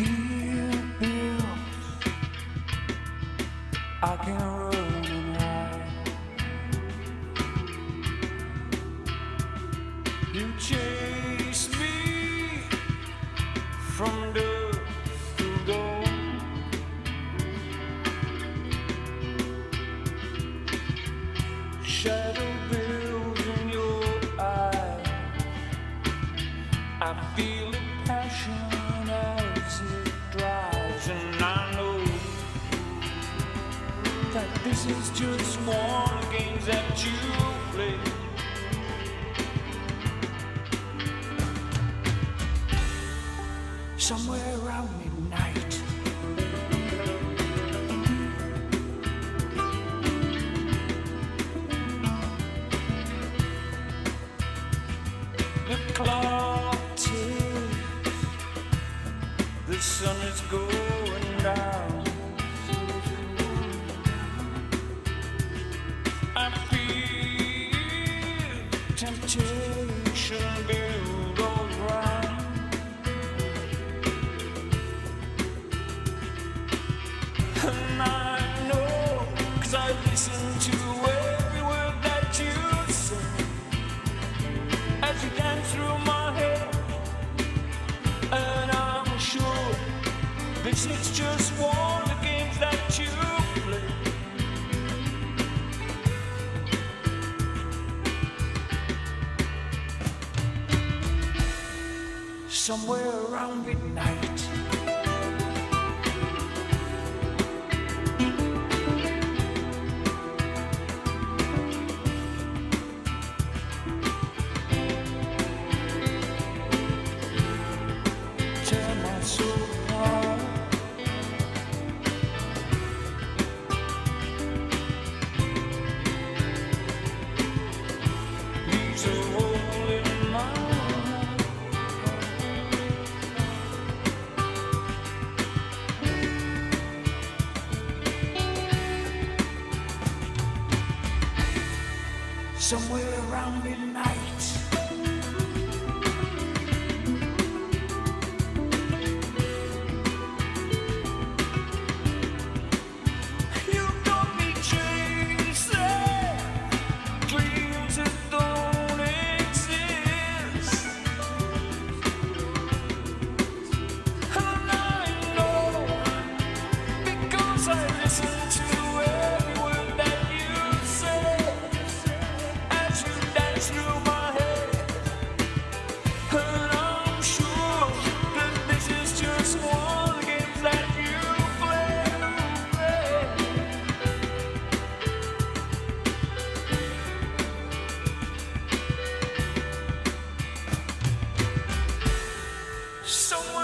I can run and hide. You chase me from the Shadow builds in your eyes. I feel a passion as it drives, and I know that this is just one games that you play. Somewhere around midnight. Around. And I know, 'cause I listen to every word that you say as through my head. And I'm sure this is just one Somewhere around midnight. Tear my soul Somewhere around midnight. Somewhere